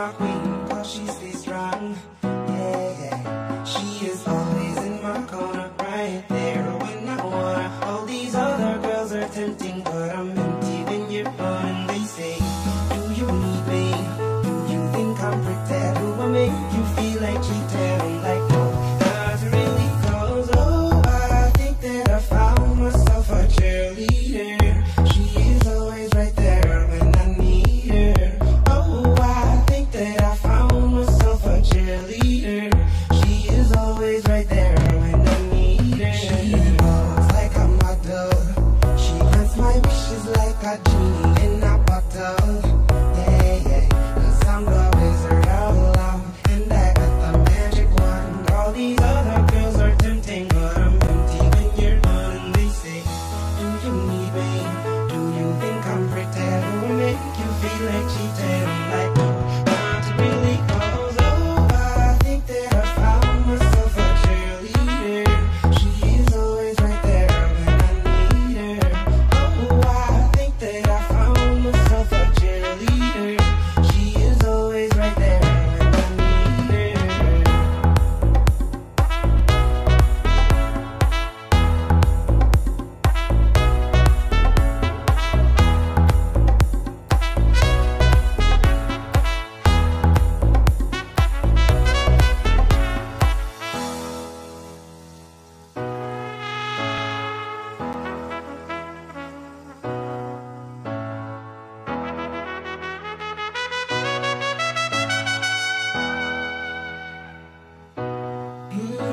clock we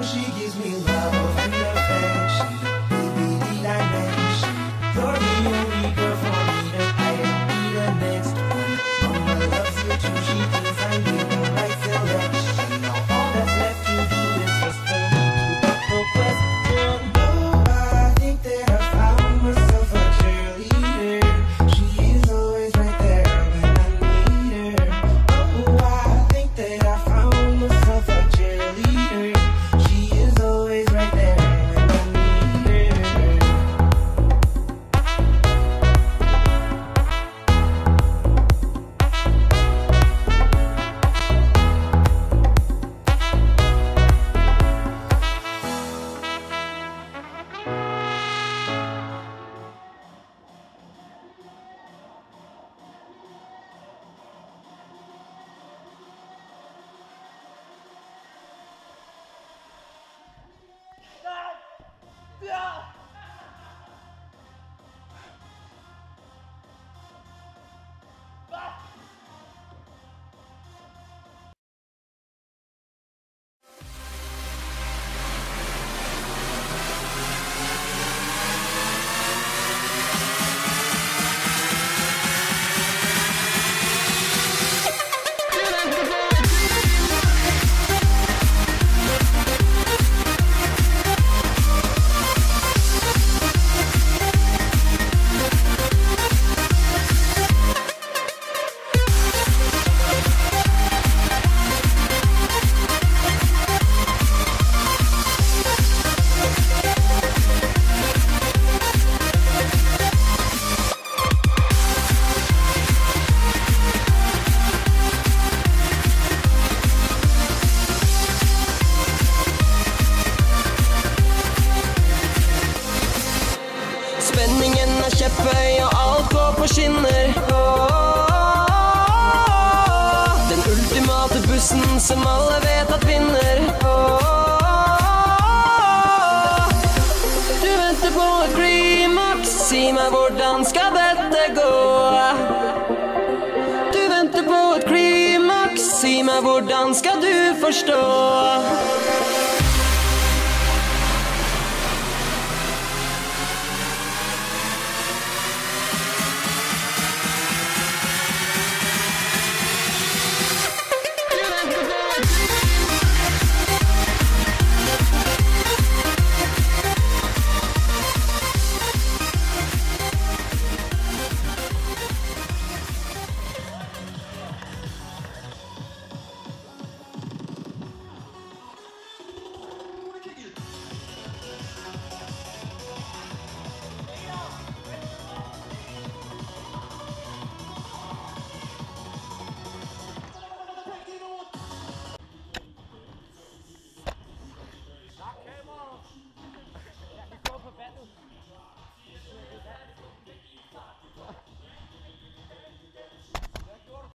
she gives. brusen som alle vet at vinner. Du venter på et klimaks, si meg hvordan skal dette gå? Du venter på et klimaks, si meg hvordan skal du forstå?